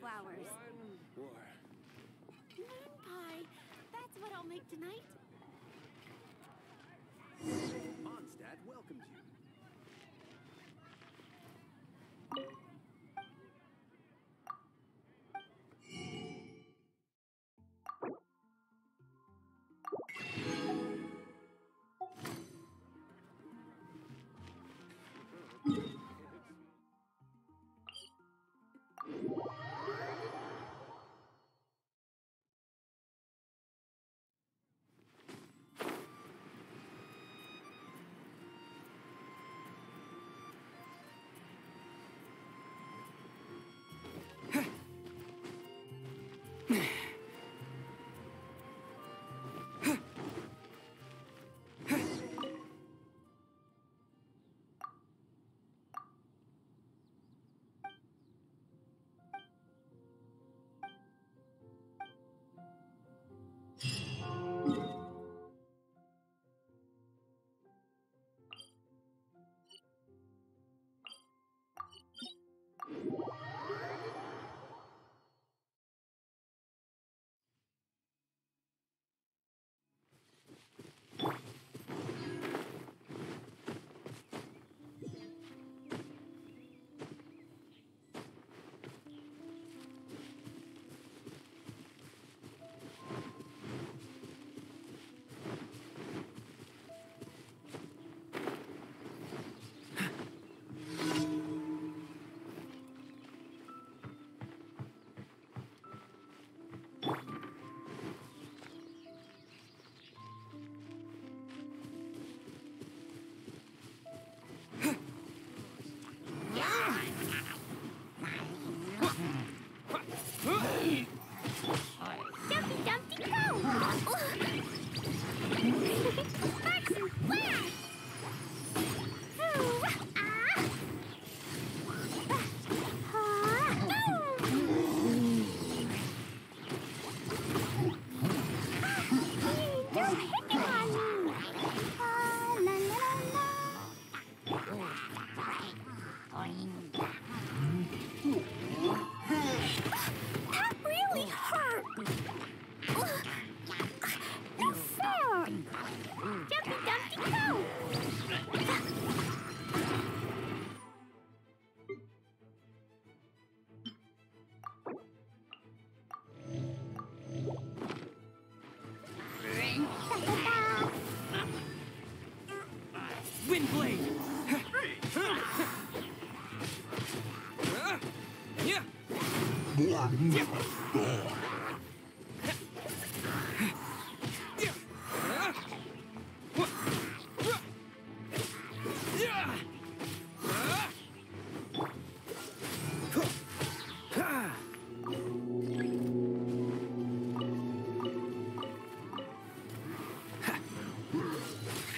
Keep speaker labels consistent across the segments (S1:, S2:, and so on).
S1: flowers.
S2: War.
S1: Moon pie. That's what I'll make tonight.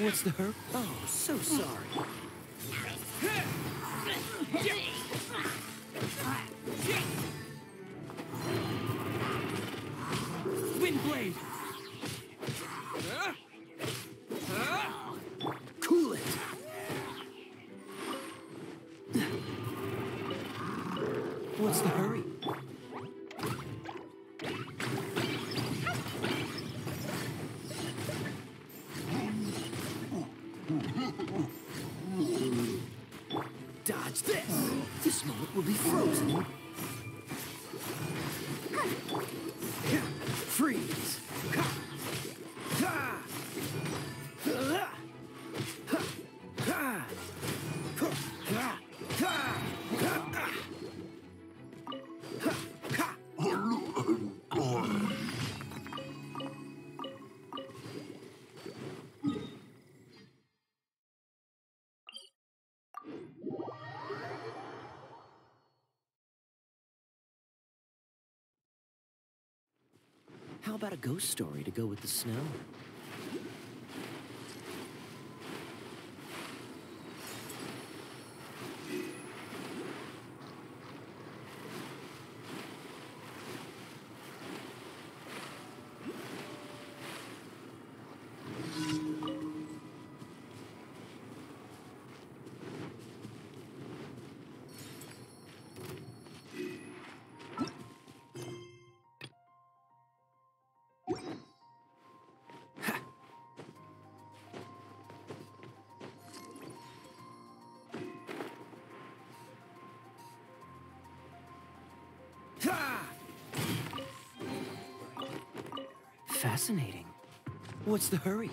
S3: What's the hurt? Oh, so sorry. How about a ghost story to go with the snow? Fascinating. What's the hurry?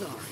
S3: Sorry.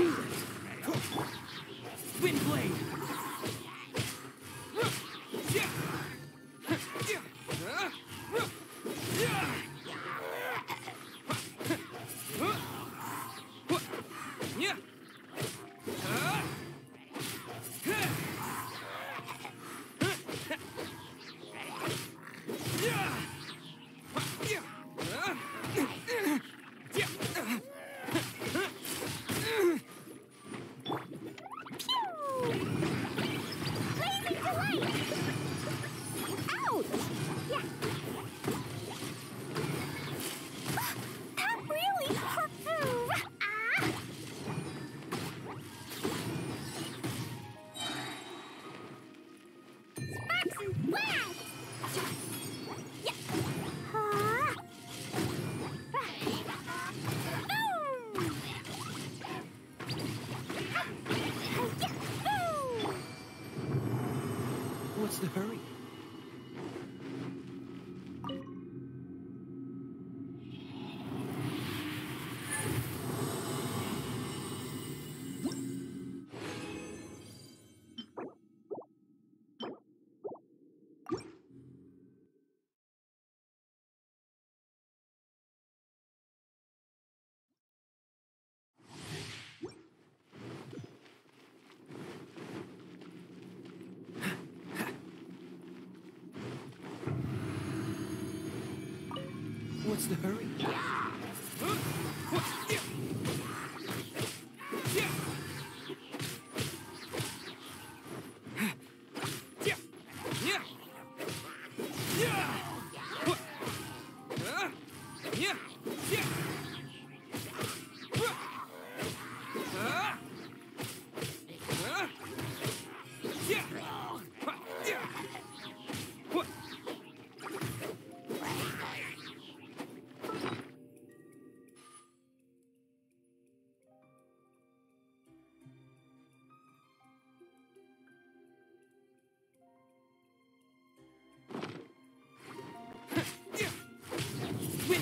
S1: Jesus.
S3: What's the hurry?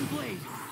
S3: Blade!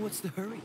S1: What's the hurry?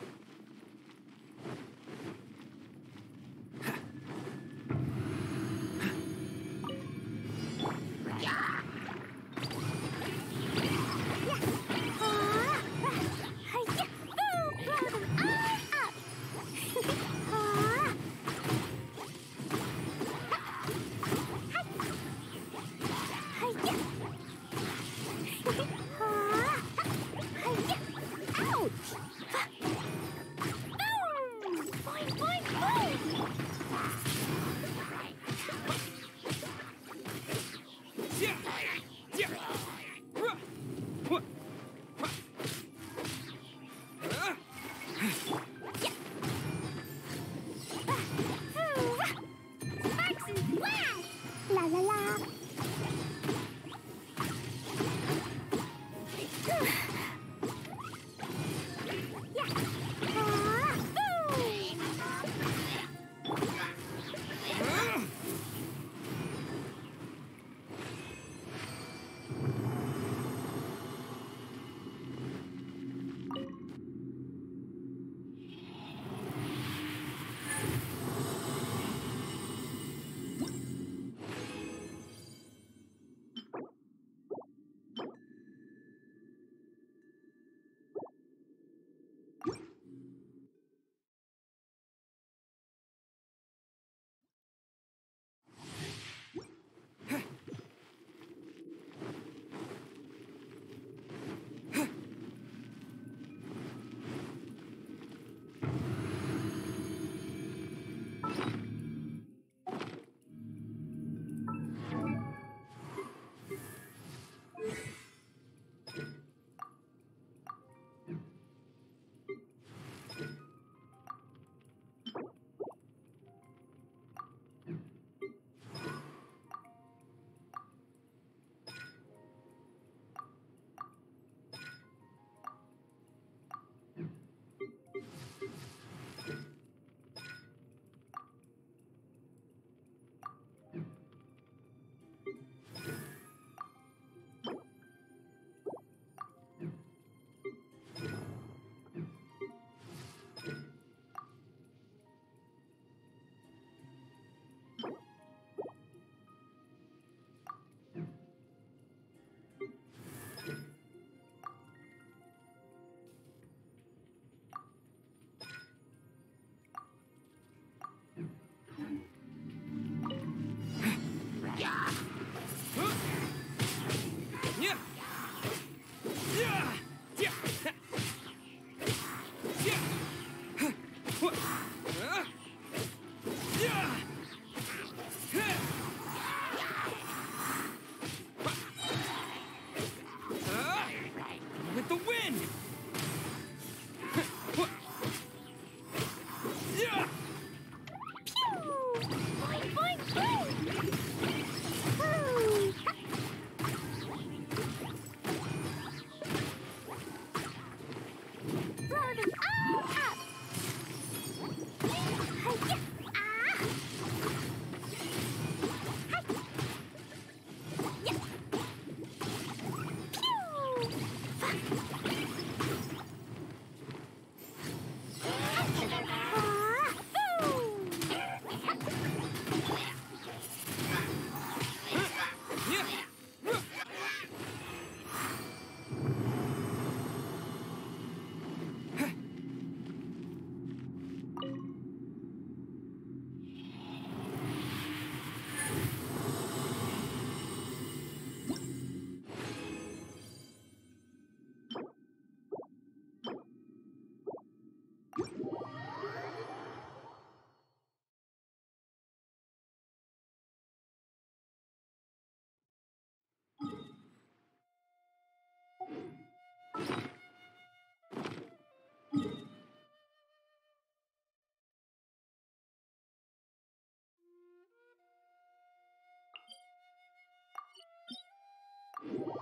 S4: you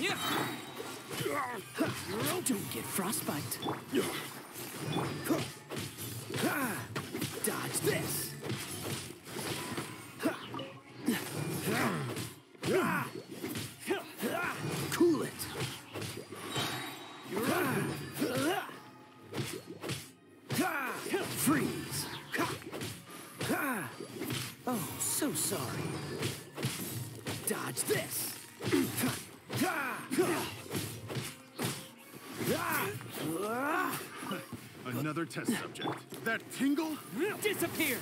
S3: Don't get frostbite.
S2: test subject. That tingle?
S3: Disappear!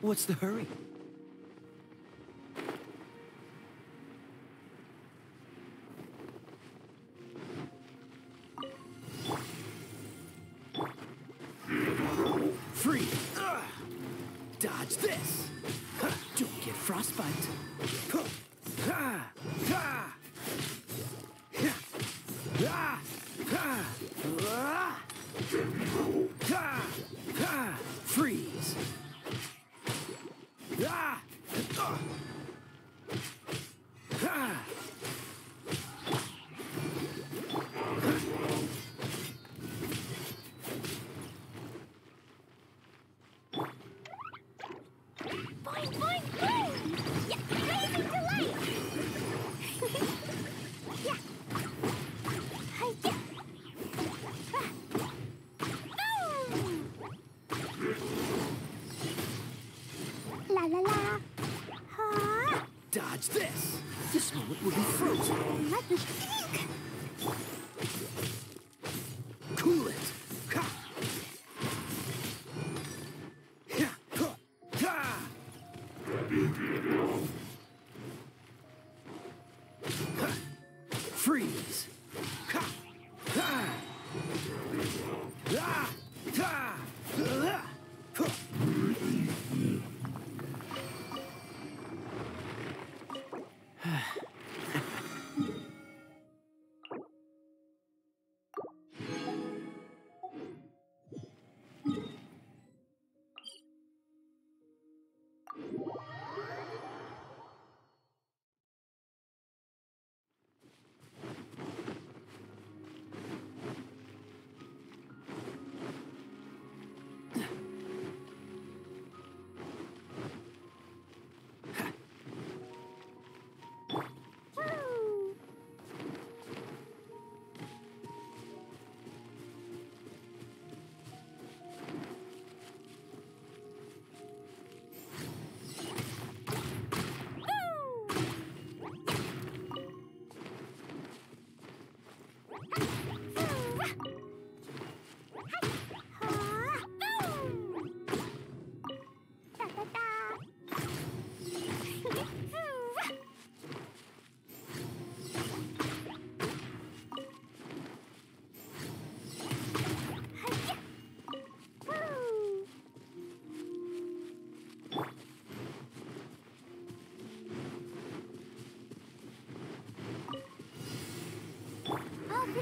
S3: What's the hurry?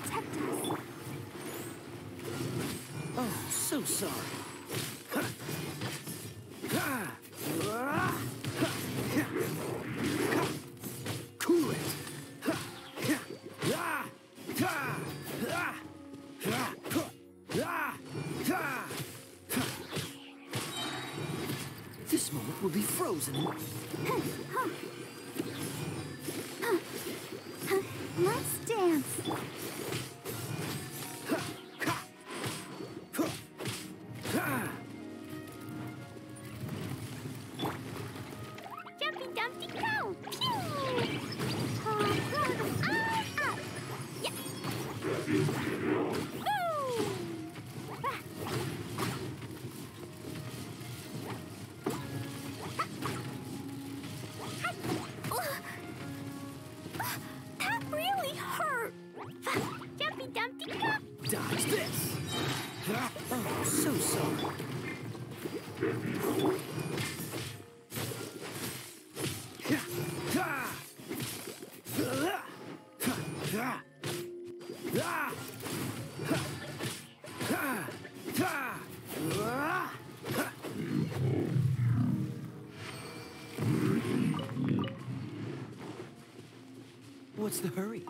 S3: protect us. Oh, so sorry. Cool it. This moment will be frozen. What's the hurry?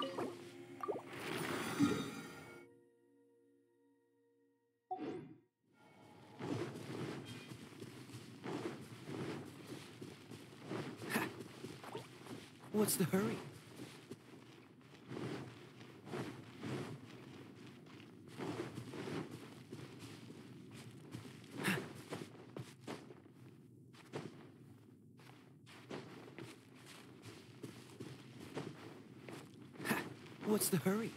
S3: What's the hurry? what's the hurry?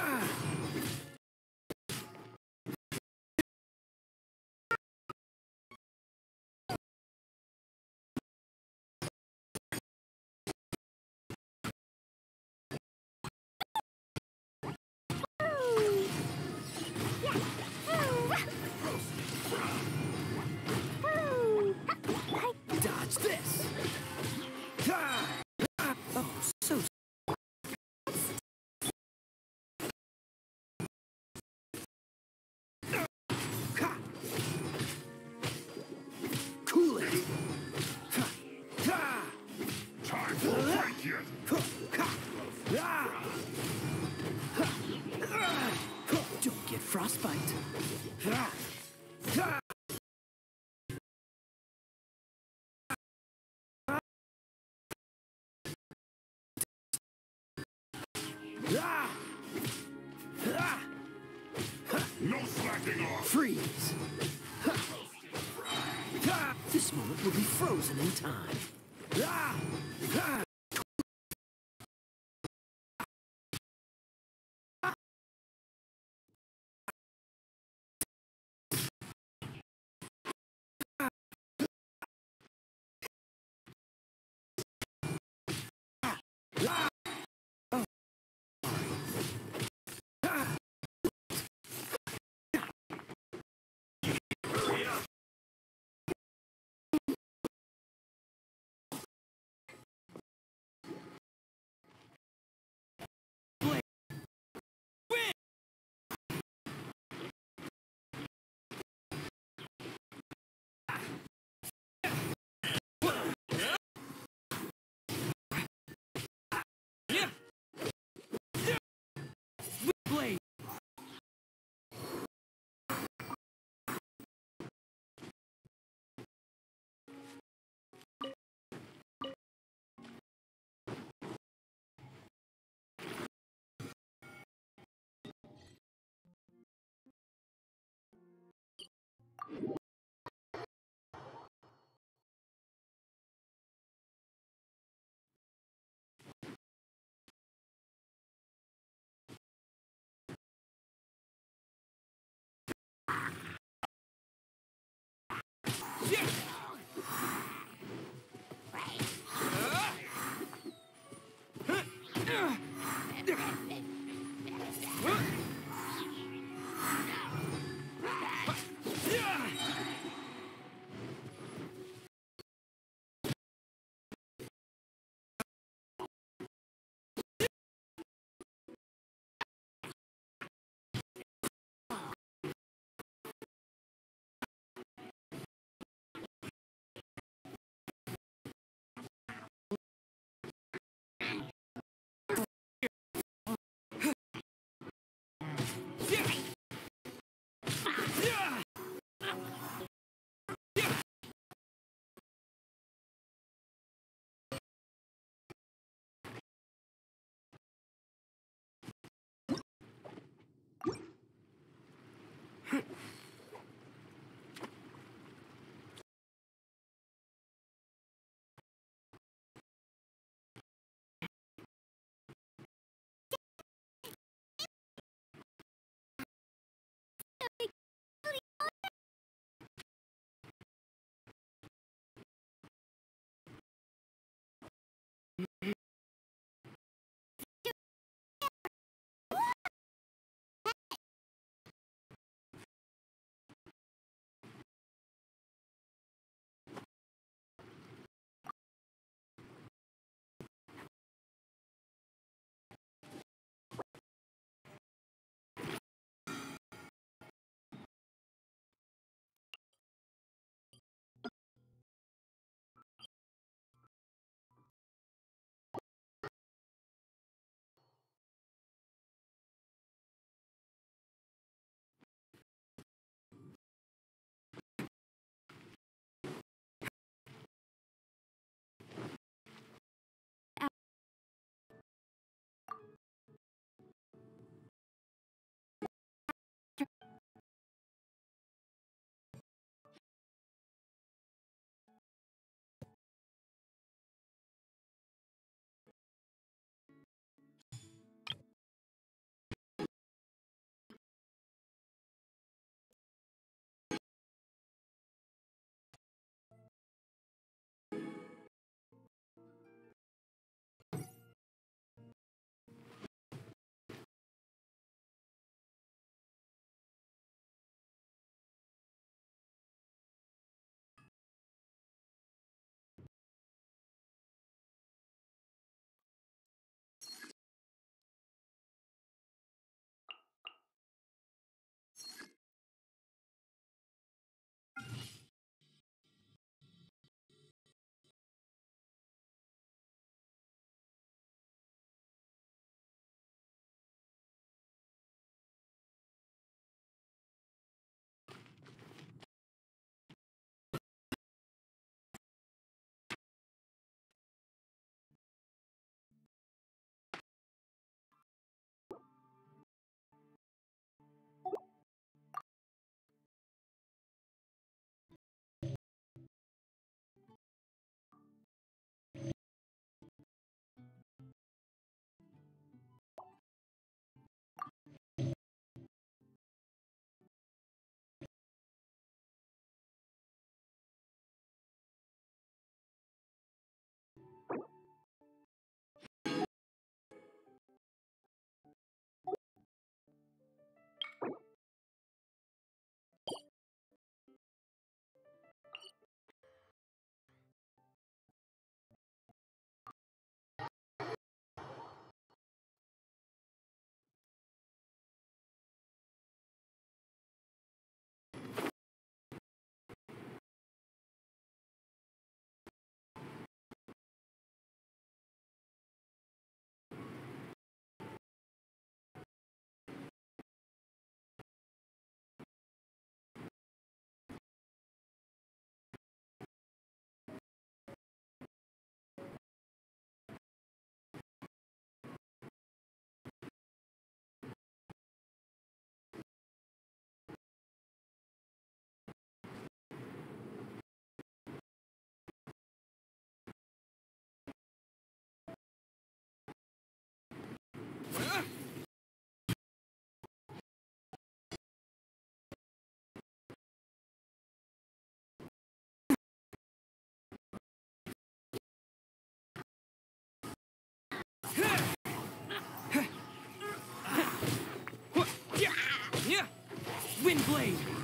S5: time.
S3: Freeze! This moment will be frozen in time. Ah. Ah.
S1: blade!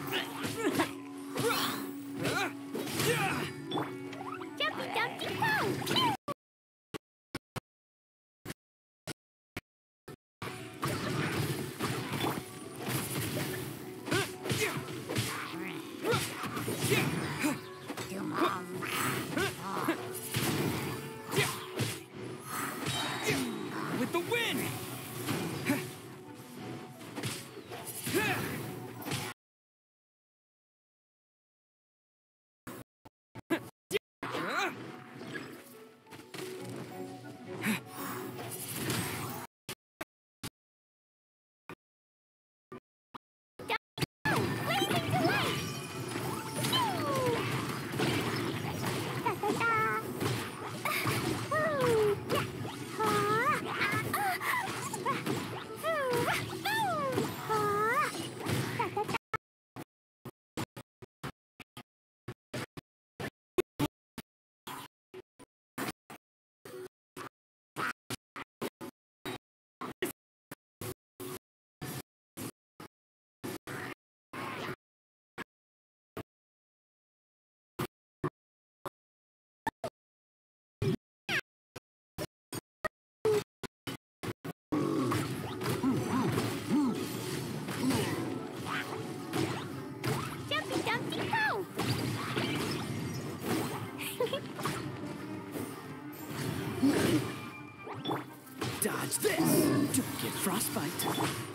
S1: Frostbite.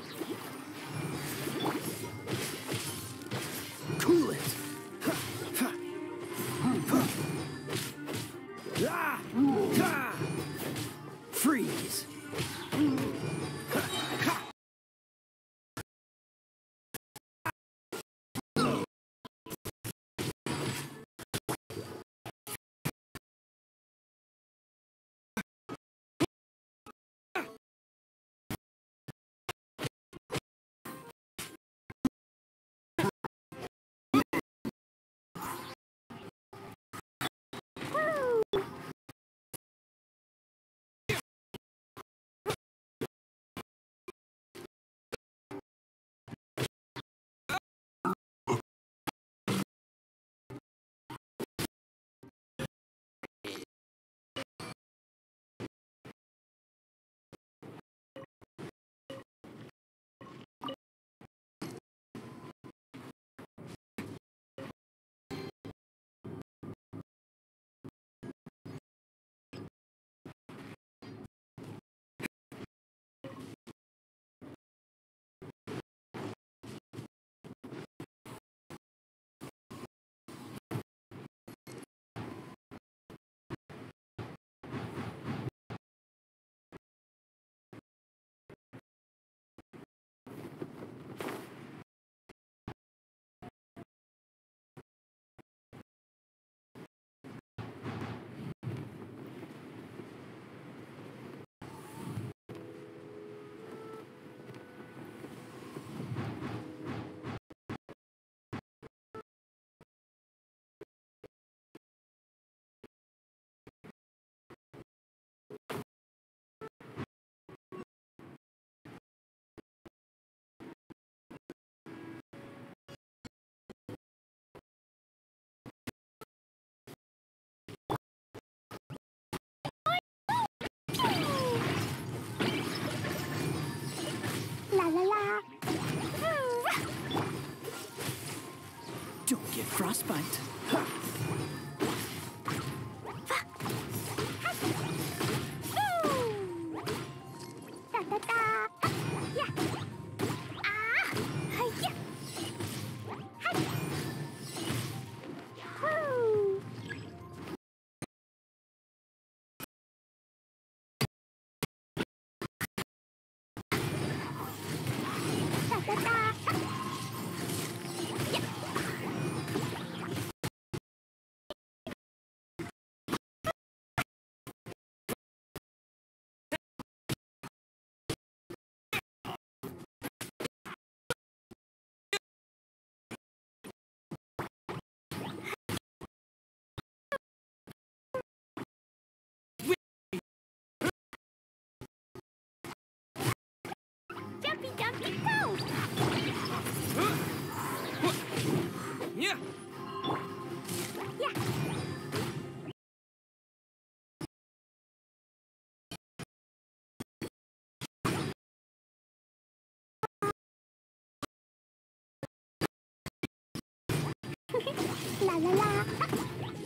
S1: Frostbite. kia la la la.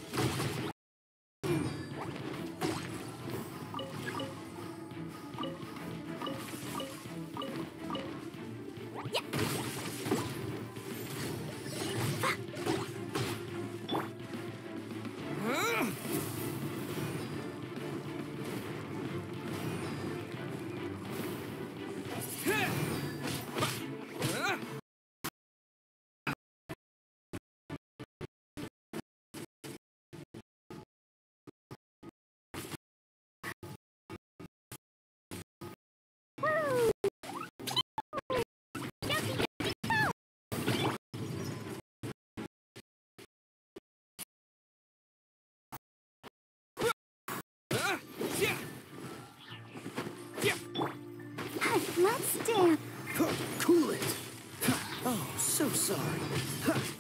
S3: Sorry.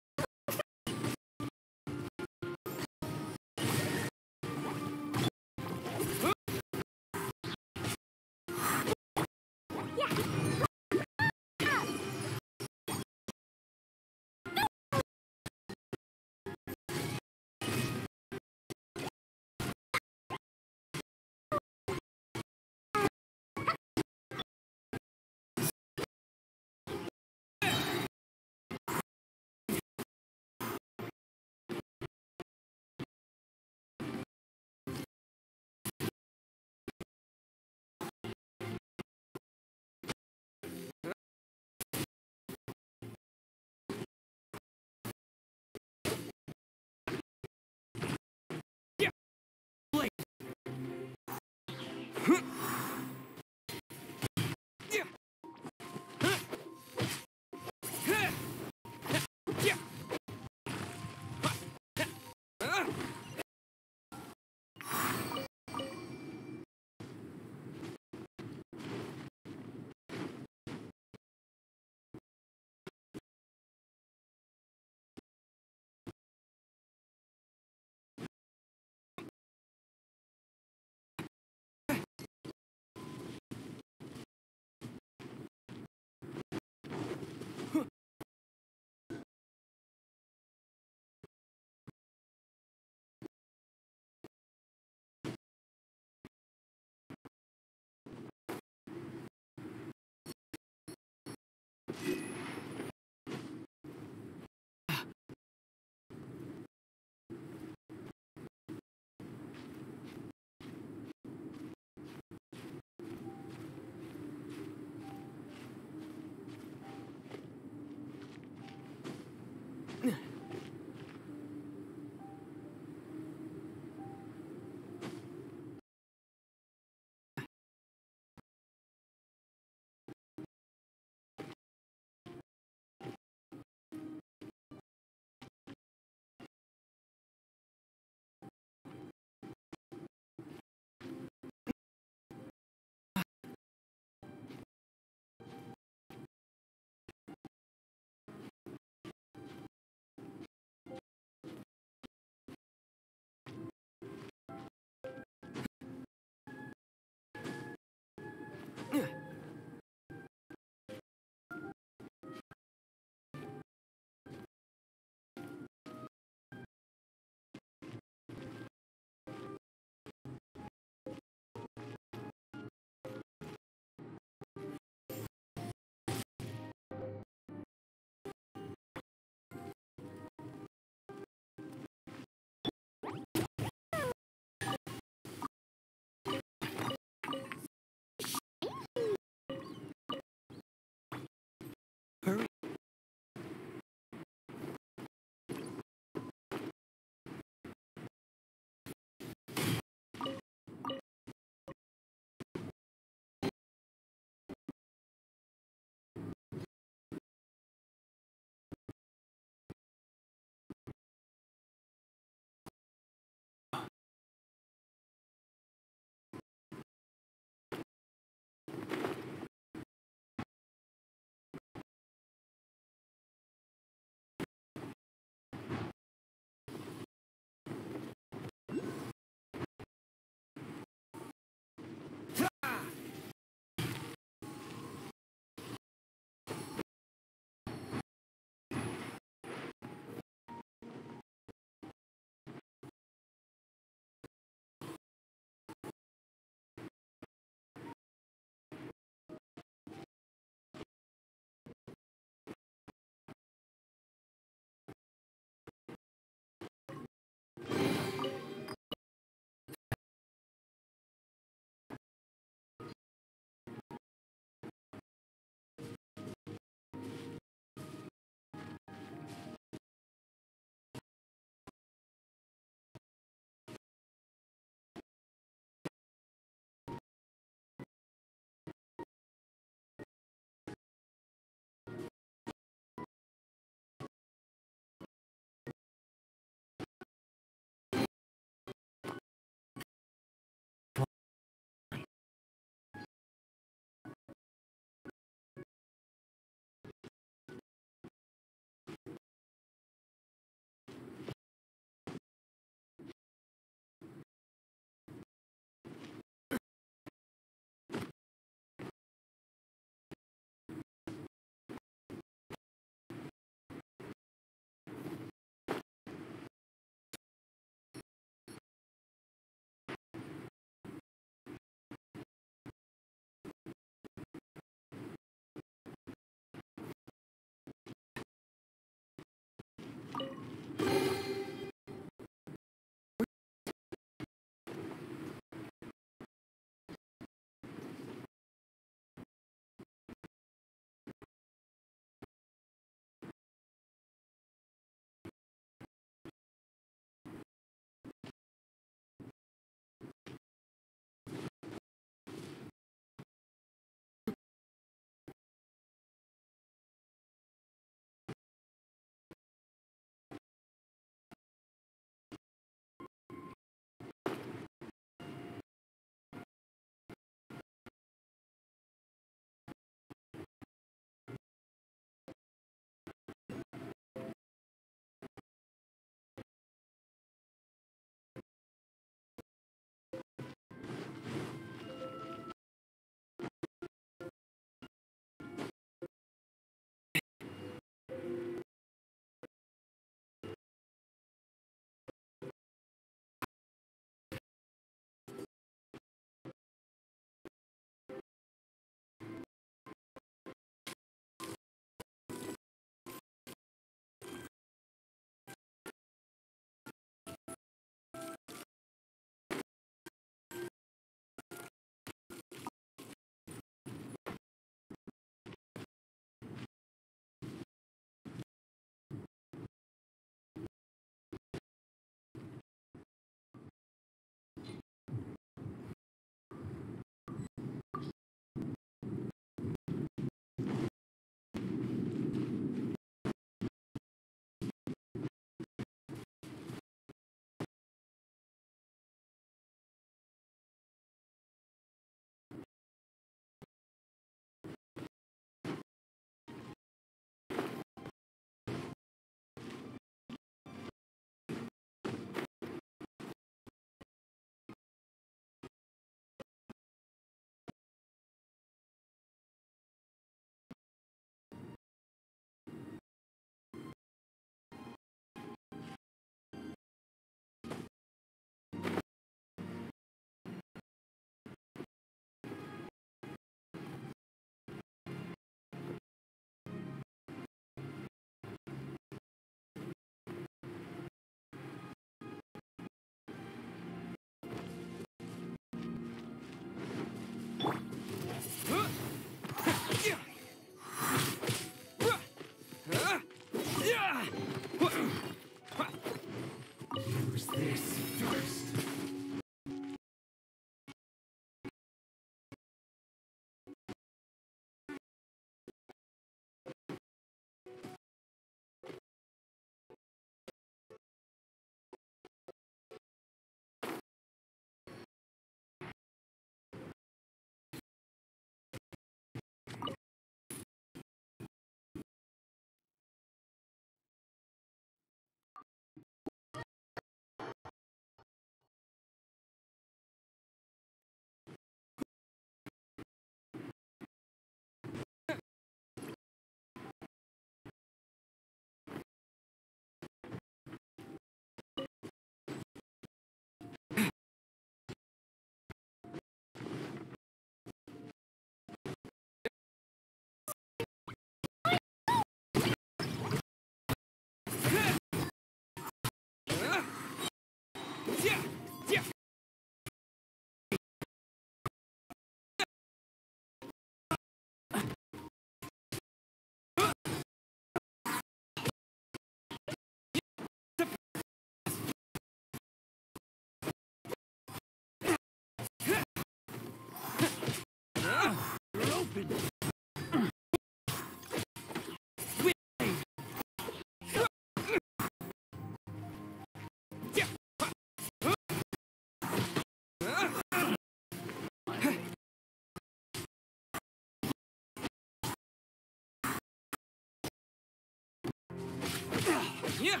S3: Yeah.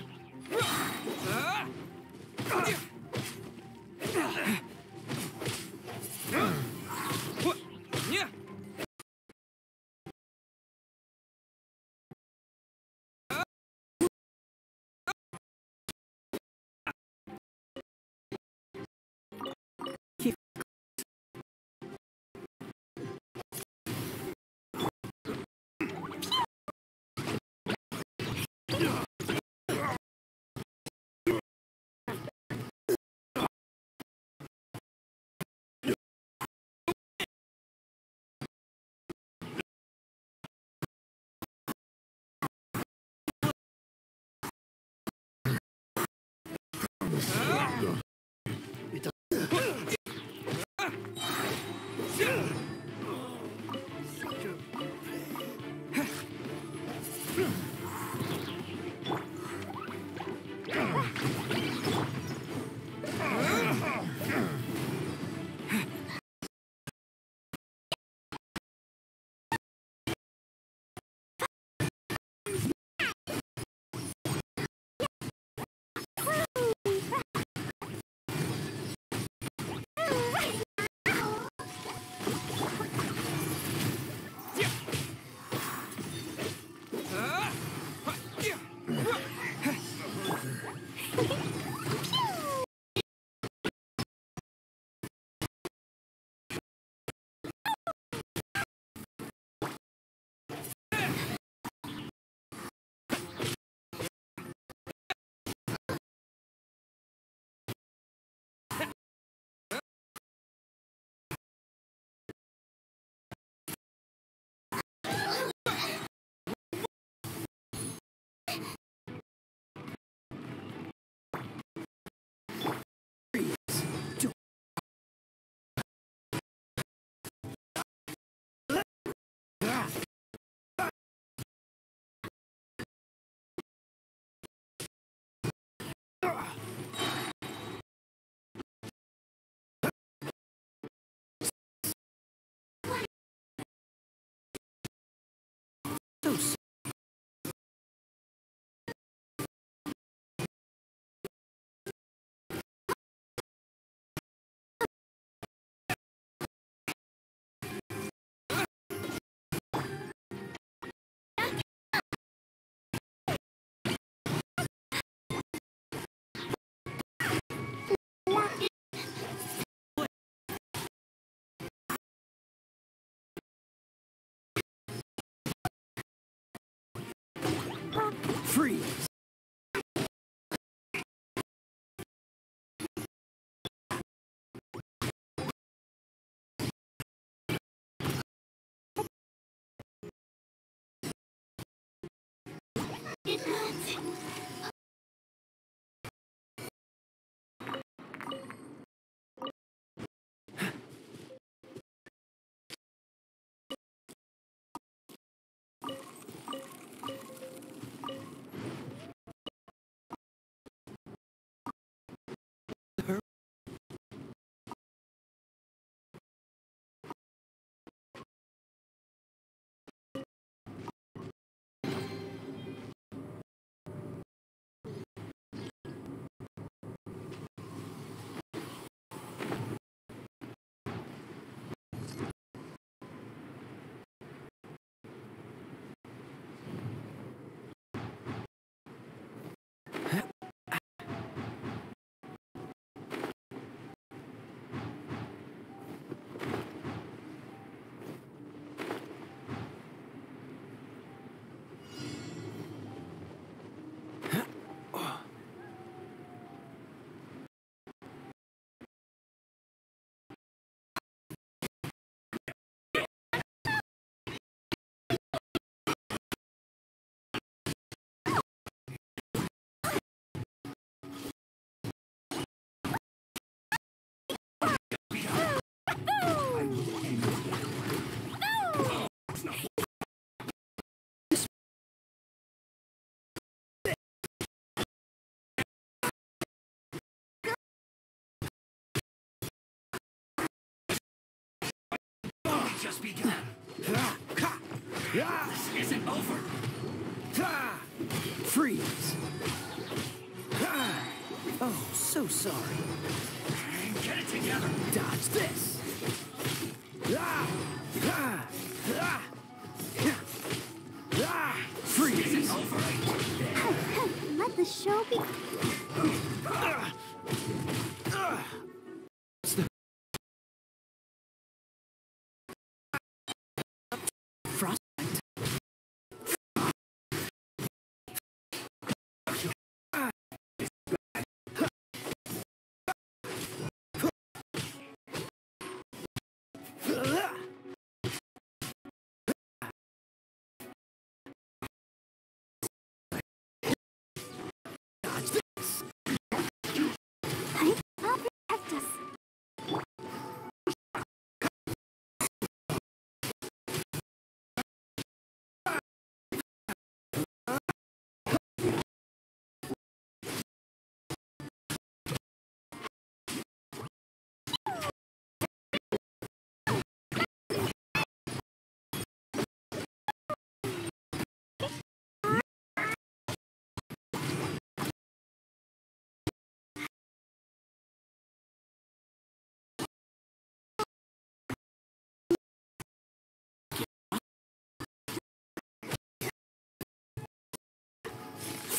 S3: Ah. Yeah.
S6: Freeze.
S2: begun. This isn't over.
S3: Freeze! Oh, so sorry.
S2: Get it together.
S3: Dodge this! Freeze!
S1: Let the show be.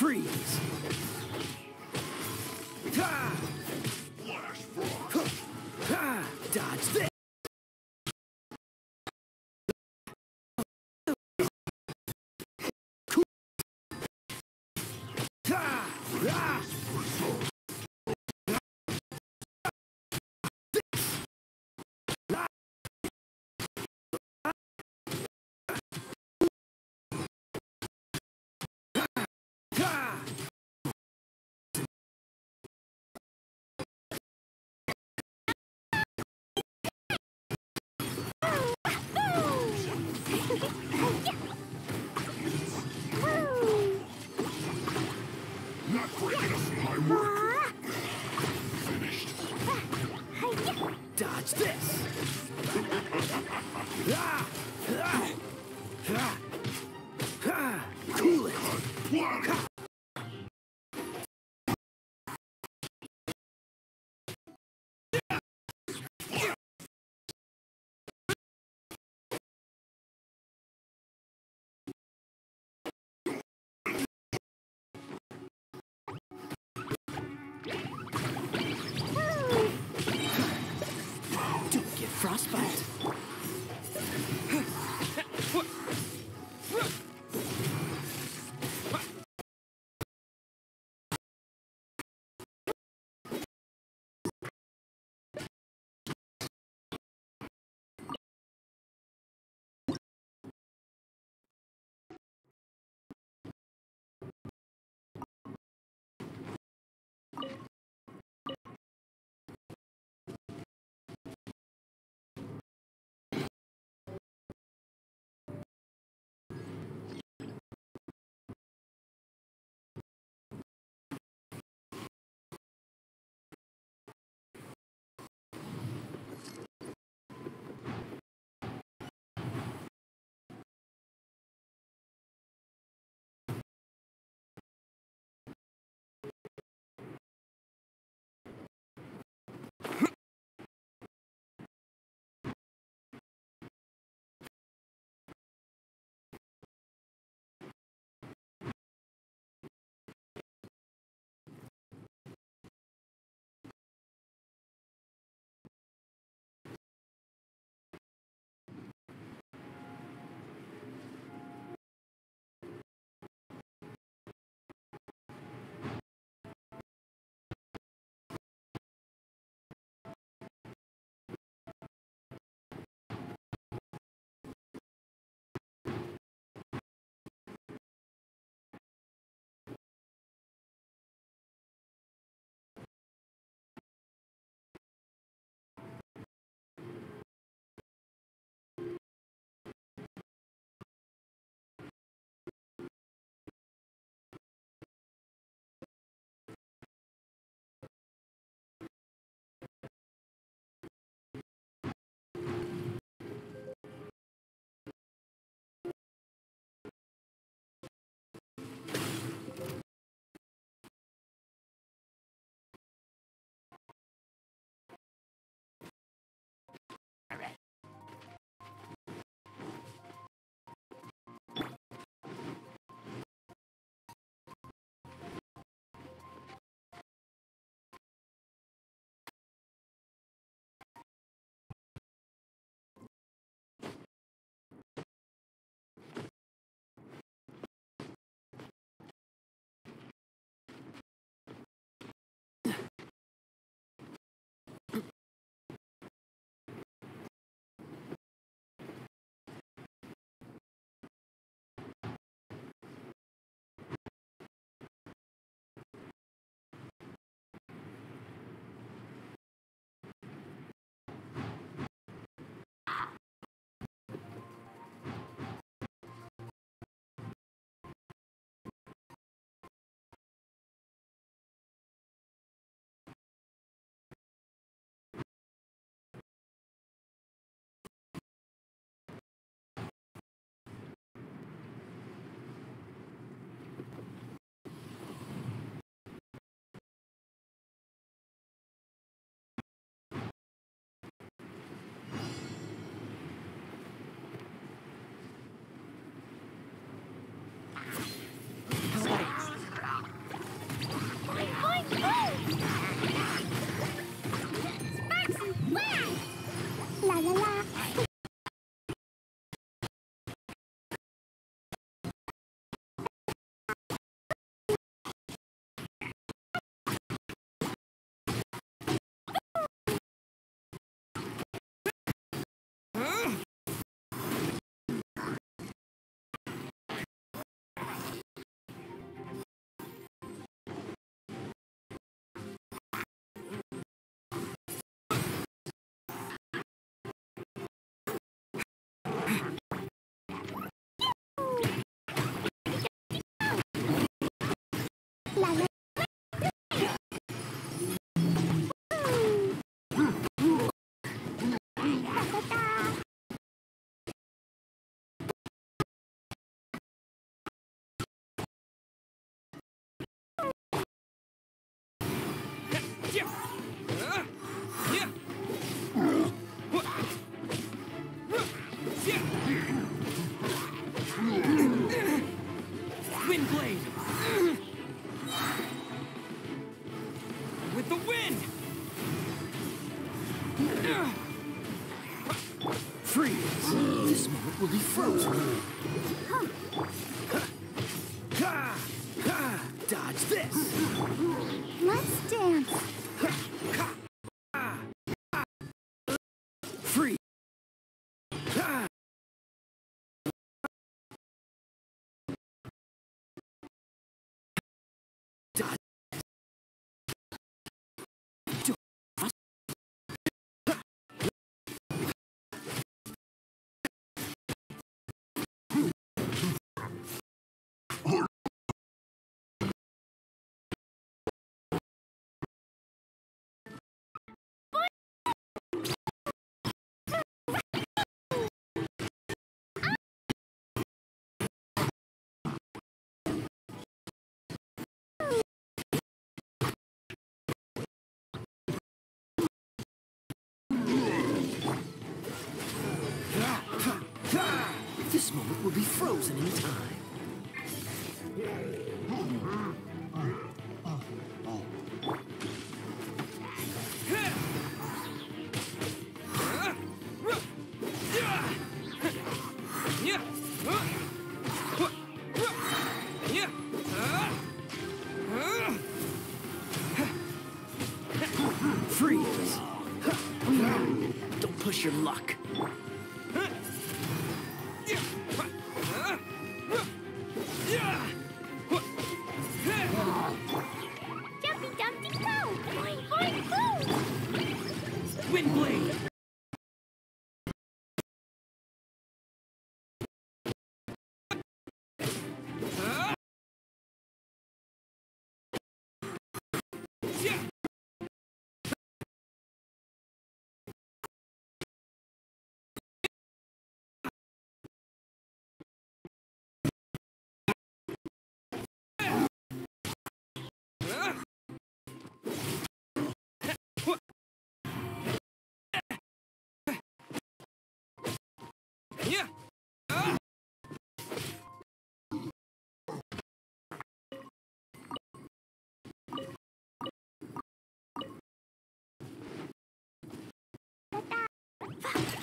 S3: Freeze! Ha! Frostbite! Frozen in time.
S1: Blazing delight!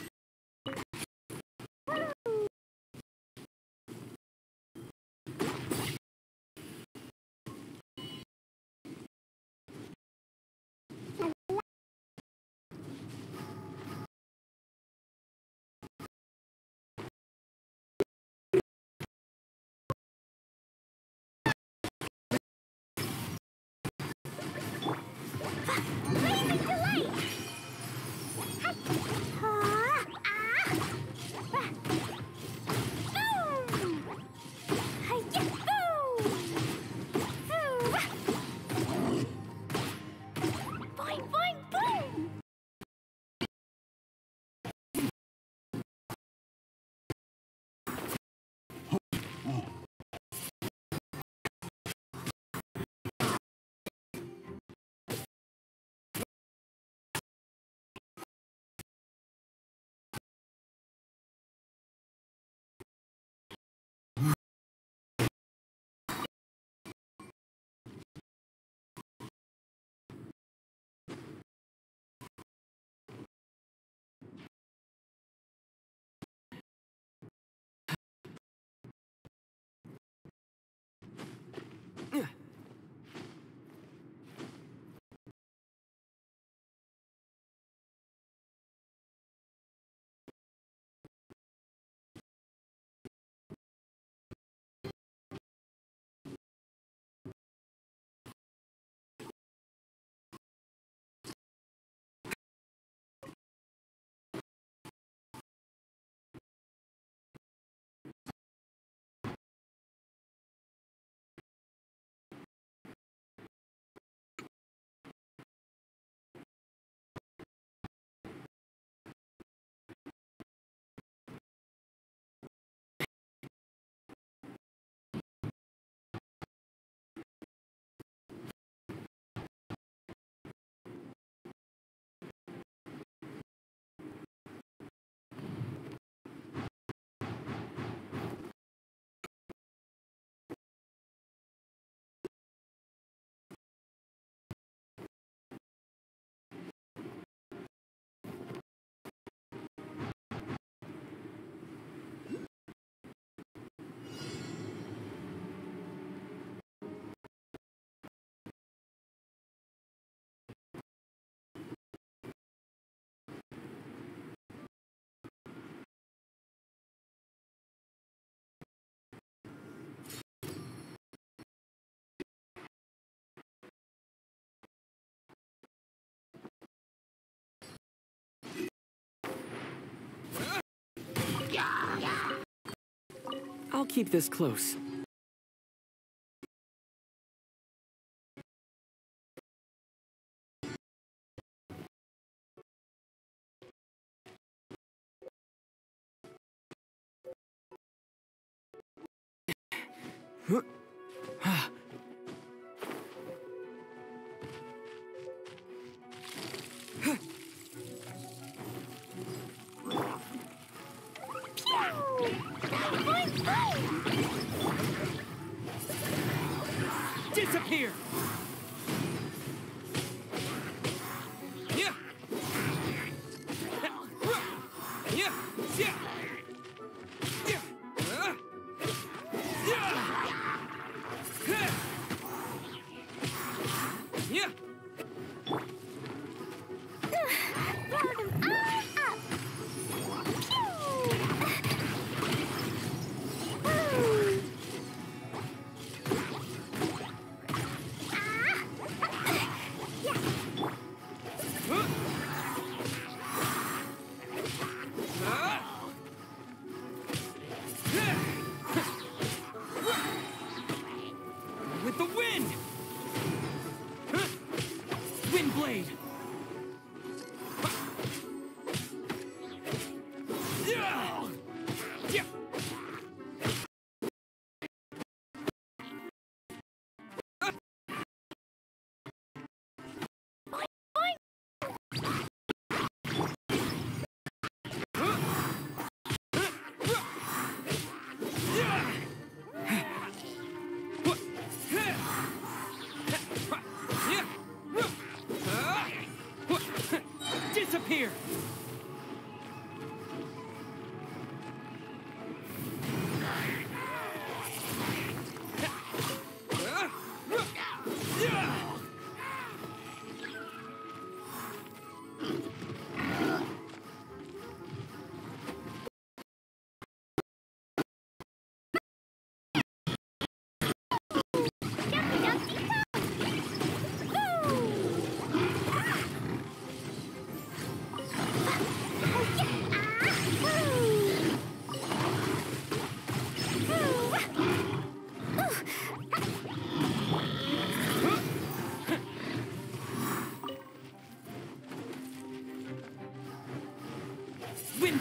S1: keep this close.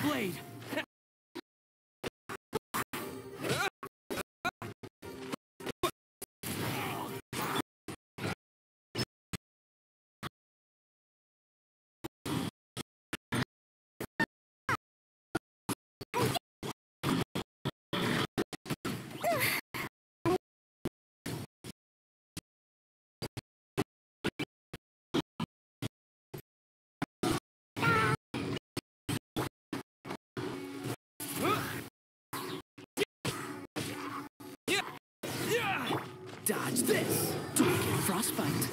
S1: blade. Dodge this! Don't get frostbite.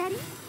S7: Daddy?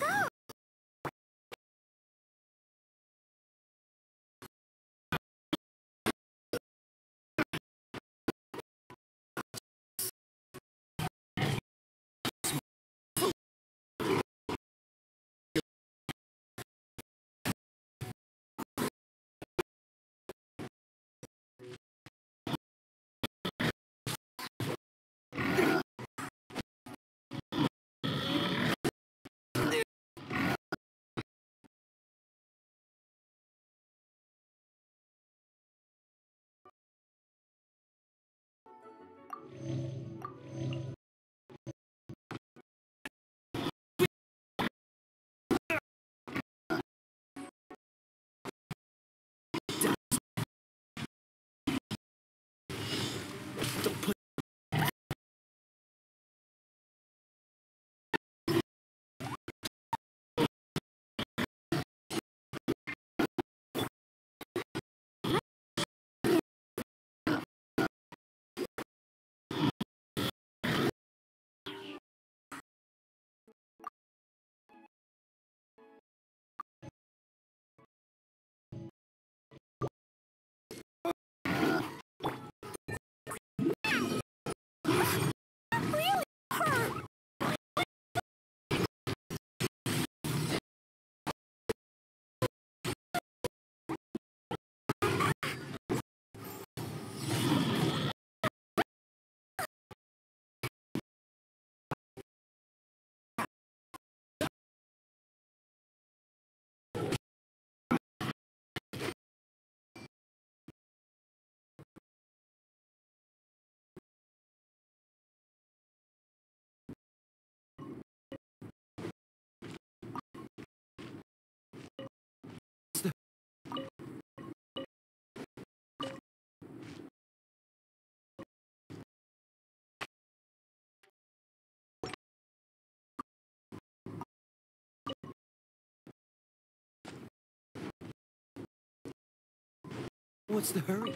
S3: What's the hurry?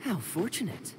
S3: How fortunate.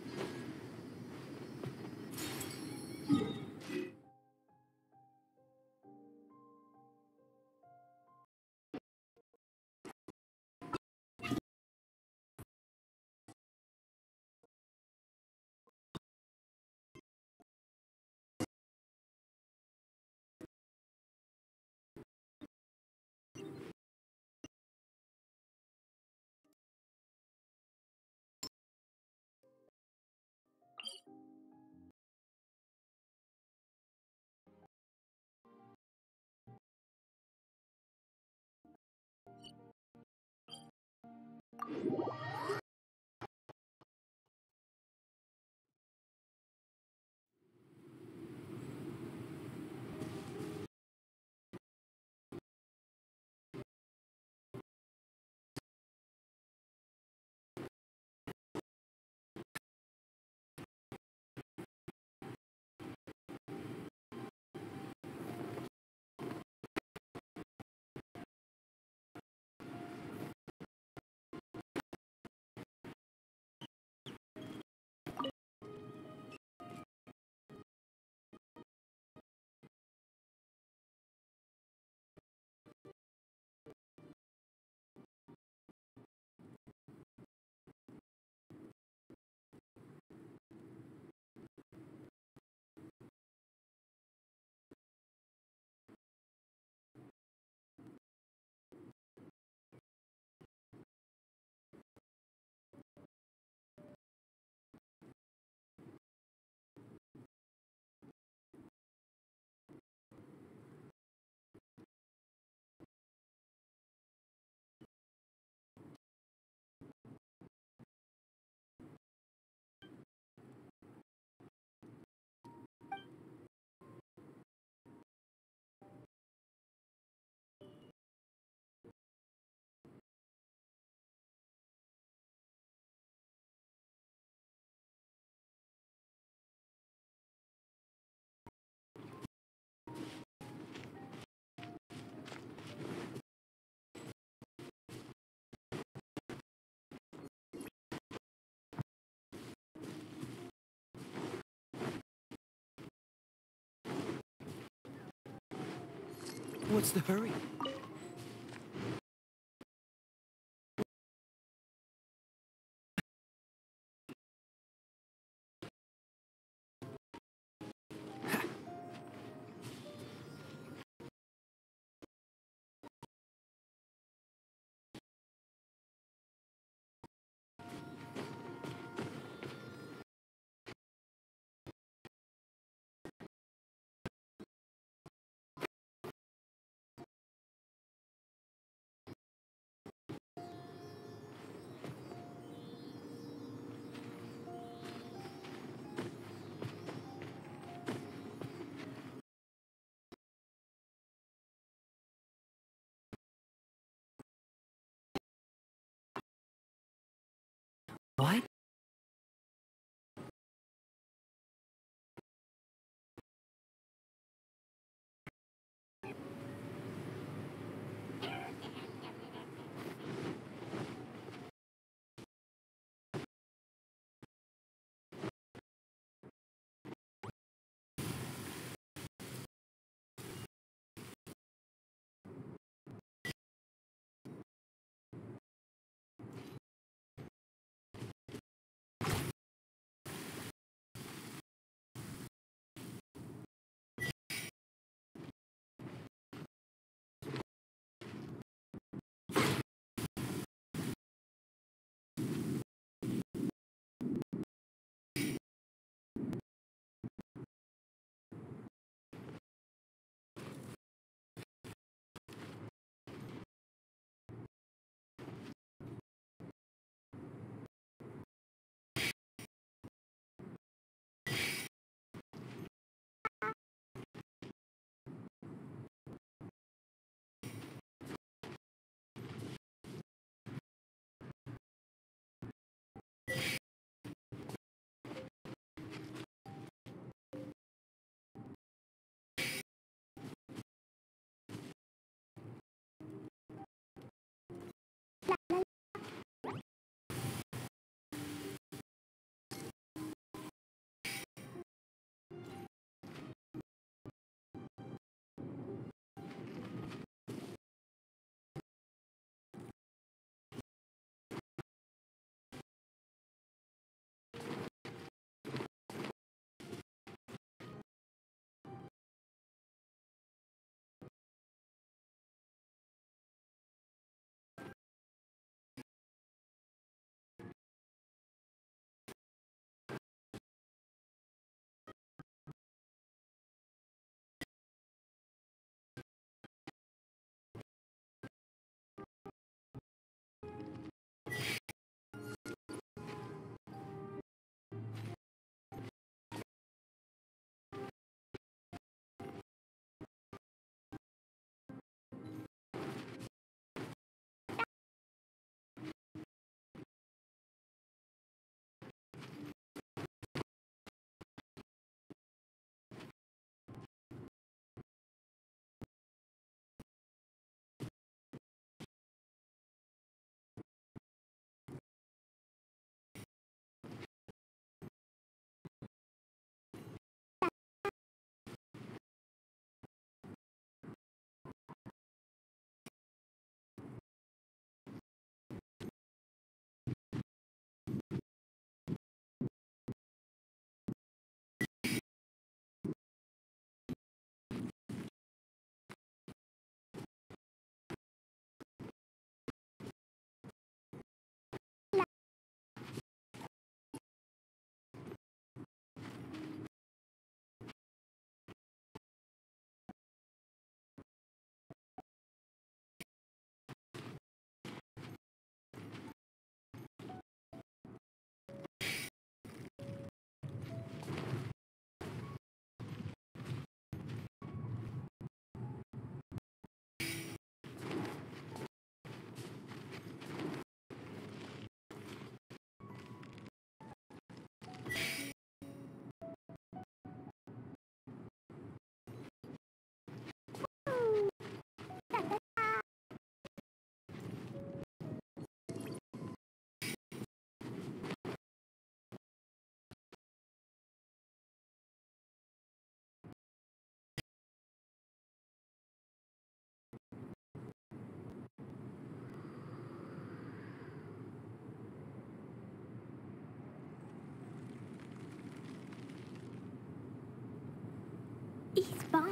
S3: What's the hurry? What?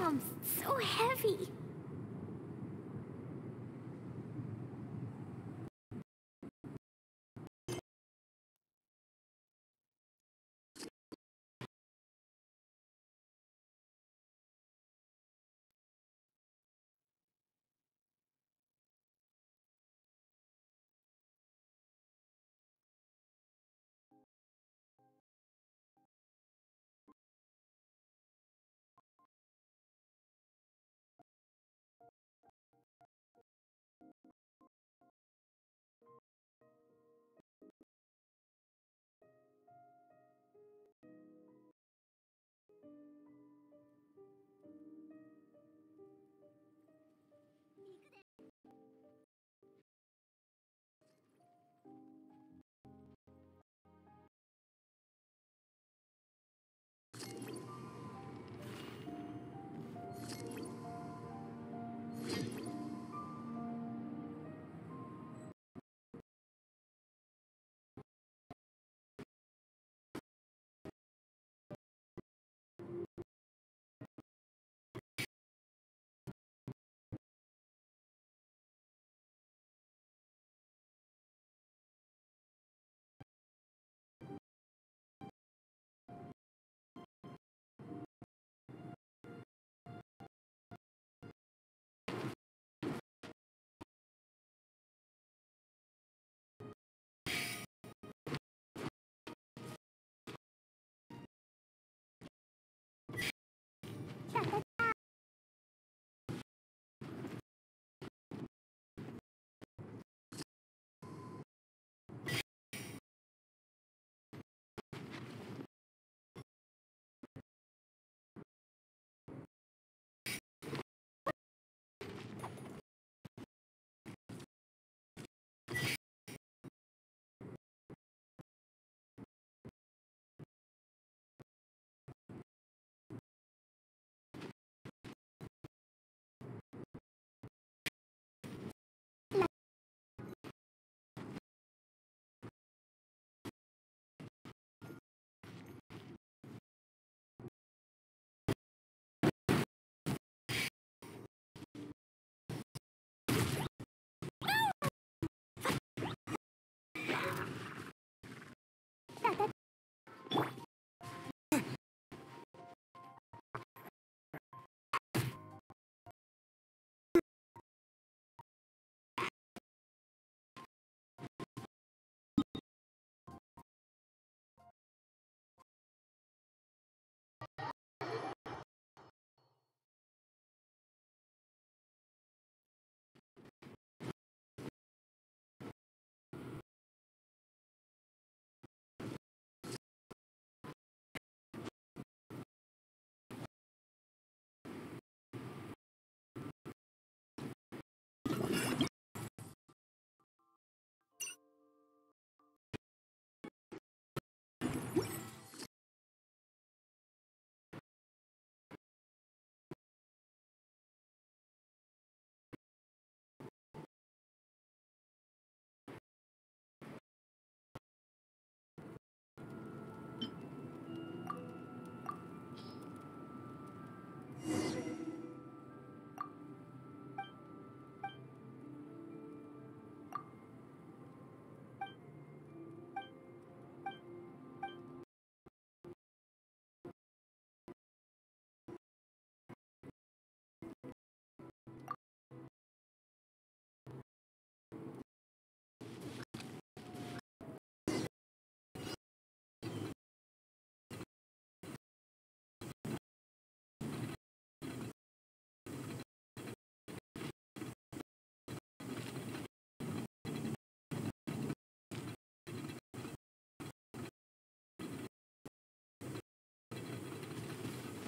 S1: arms so heavy.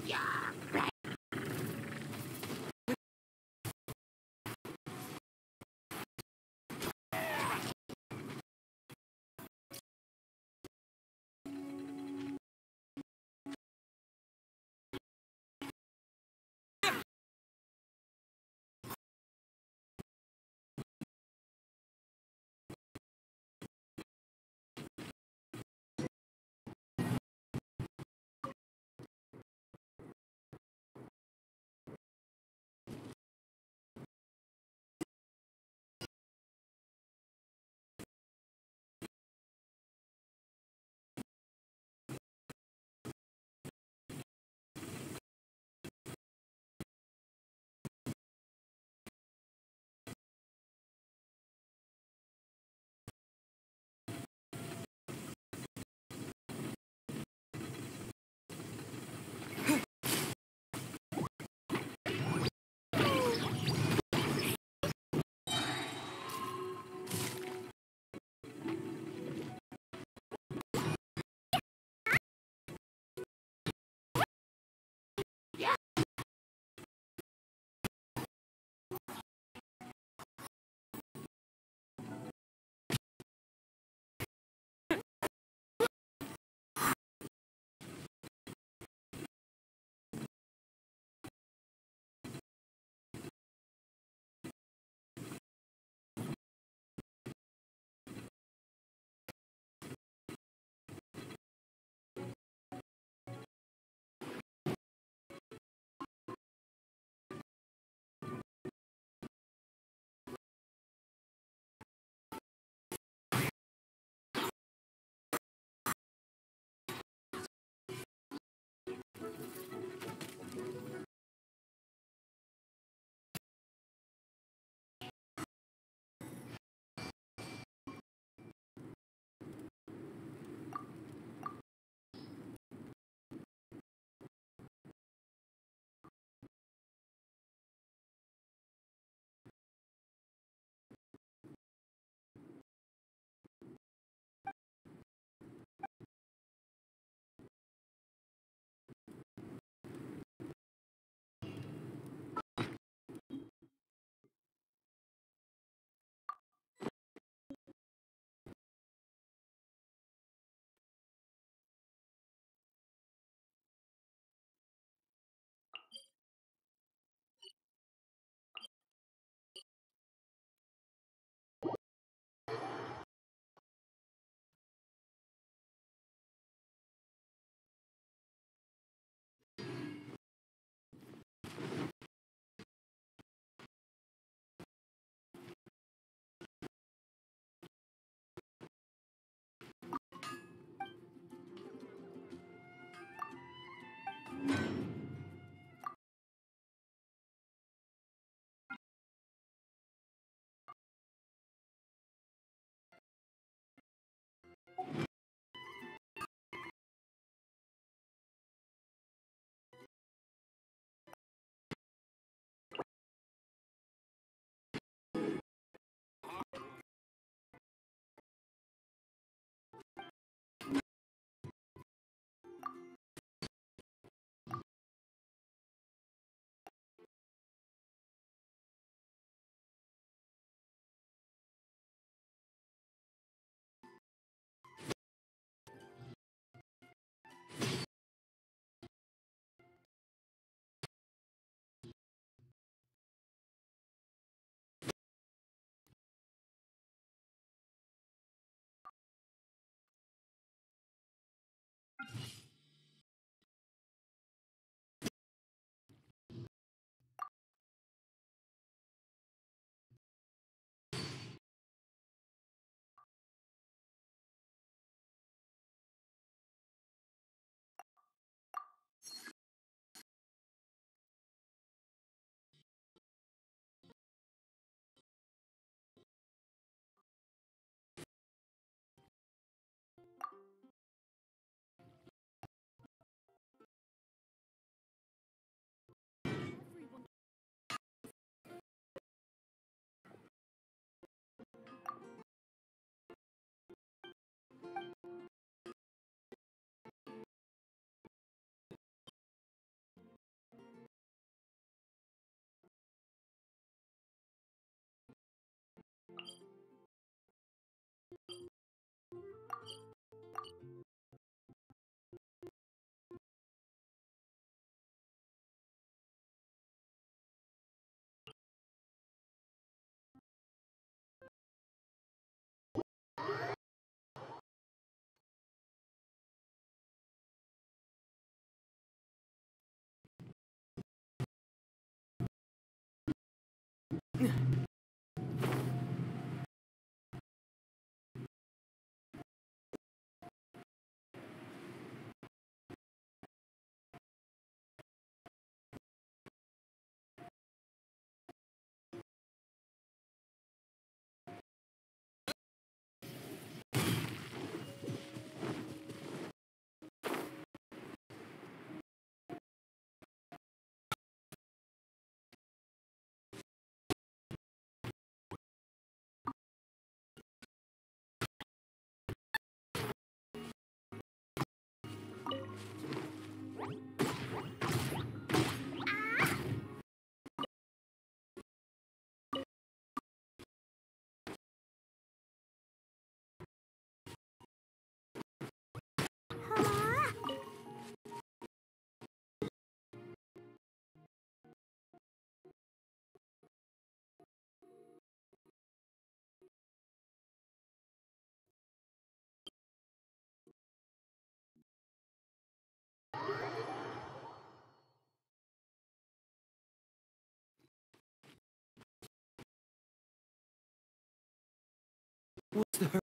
S3: Yeah. Yeah. was hurt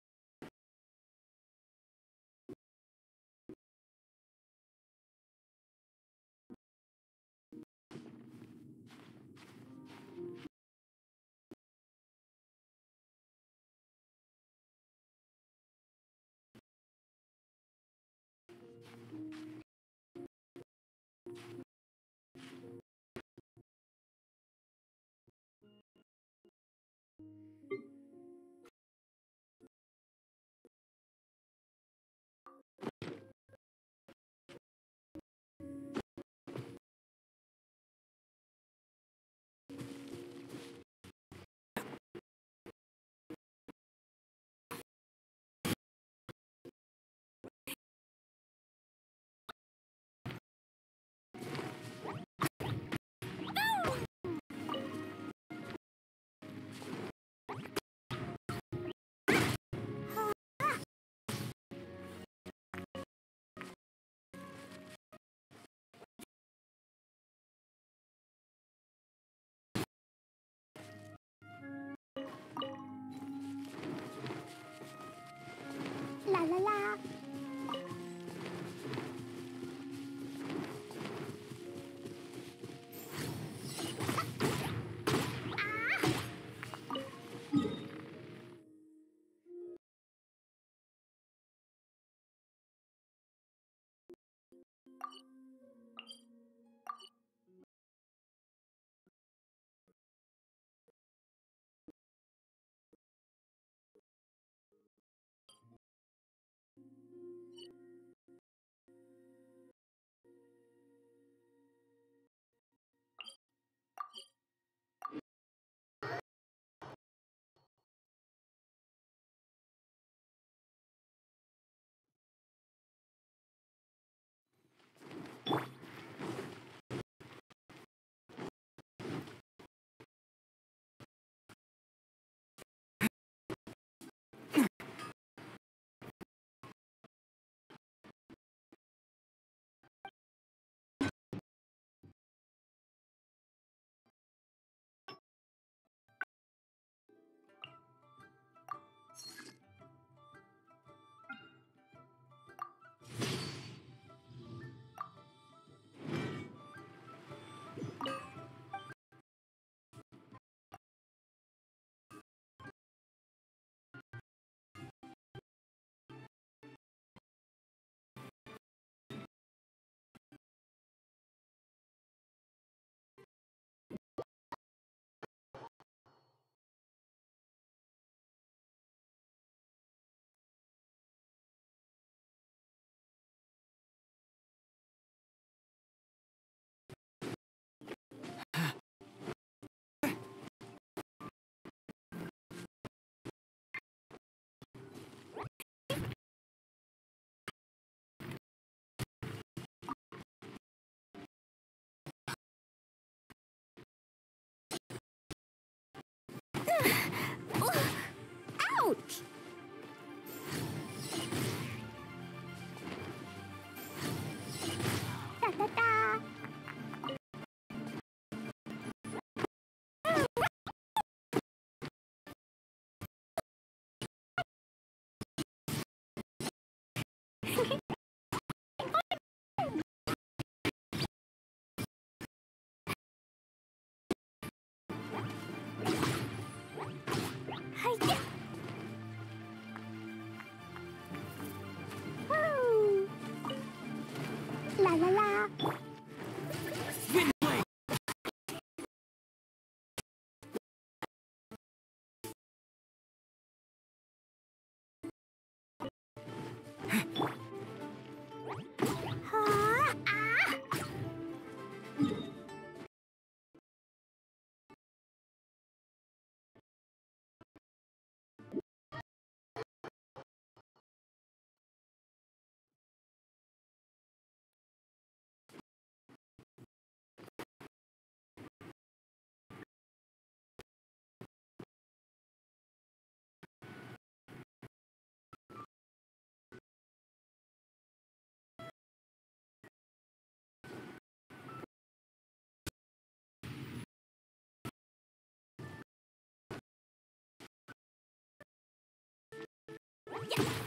S3: Yeah.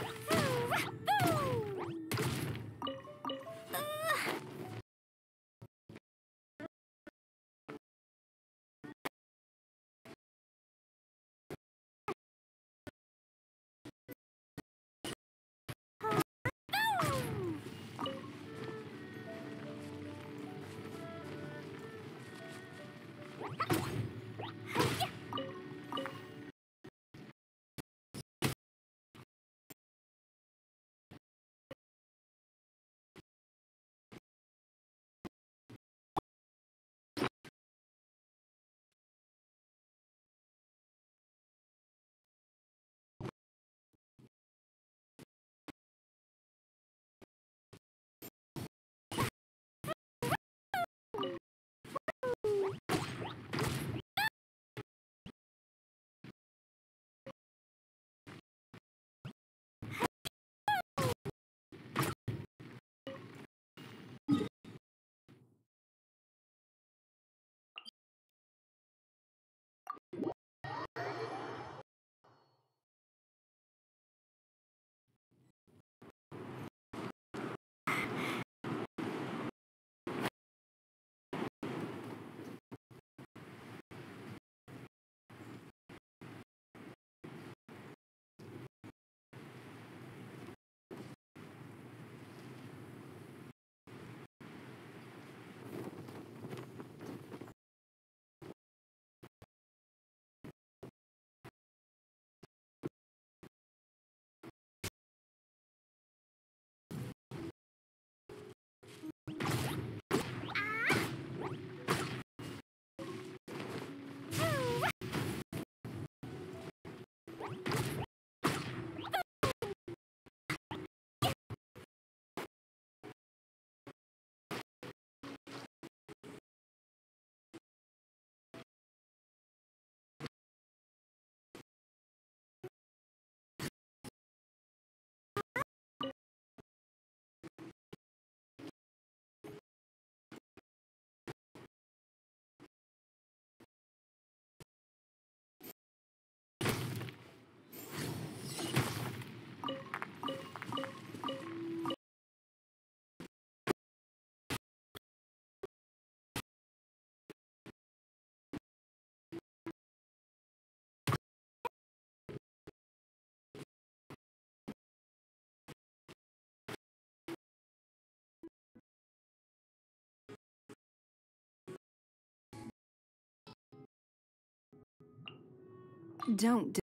S1: Don't. d-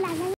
S8: playa.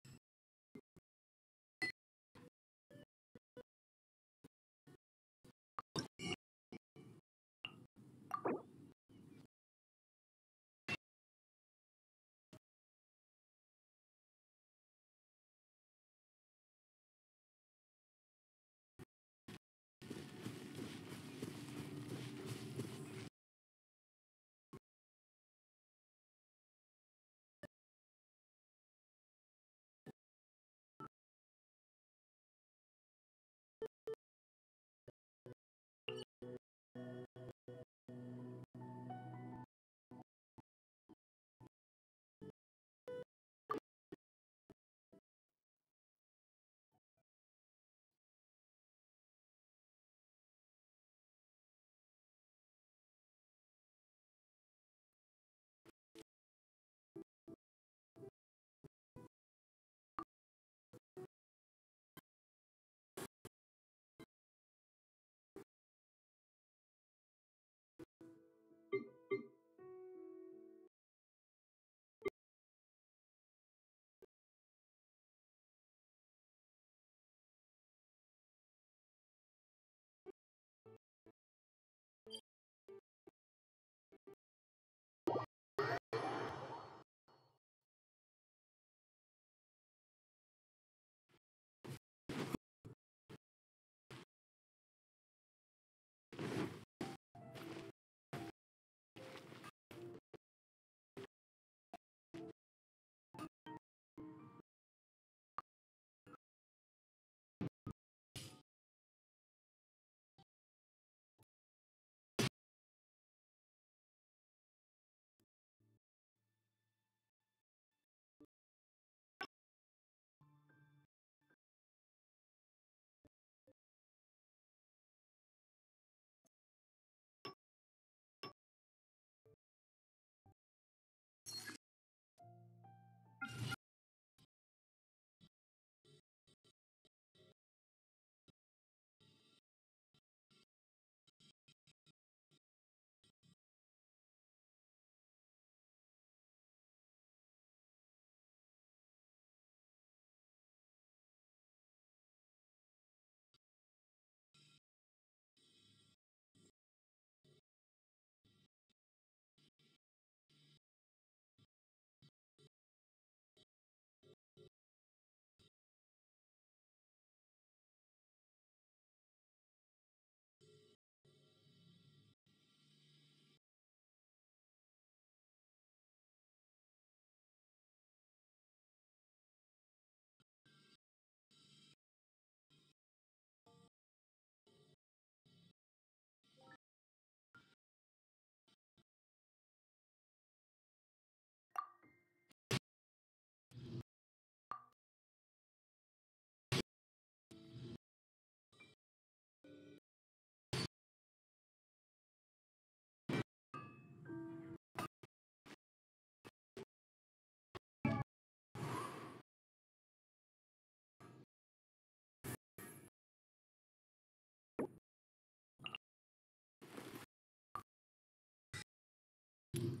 S1: you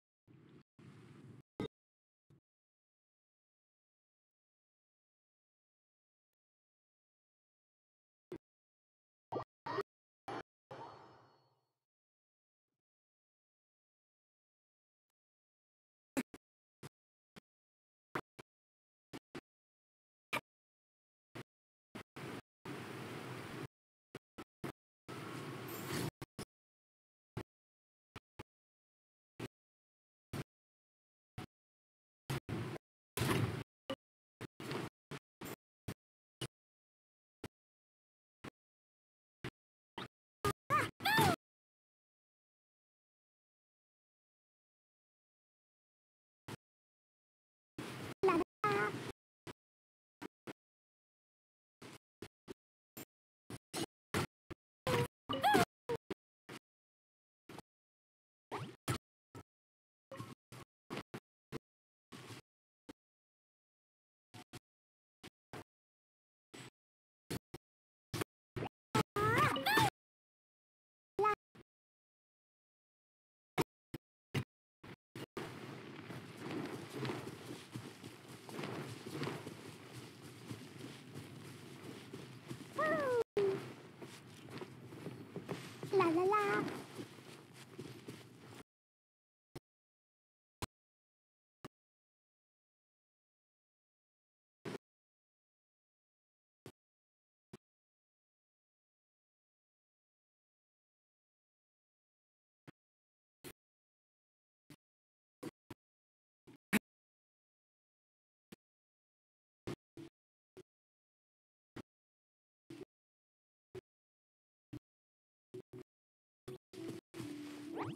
S1: 啦啦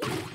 S2: Fire!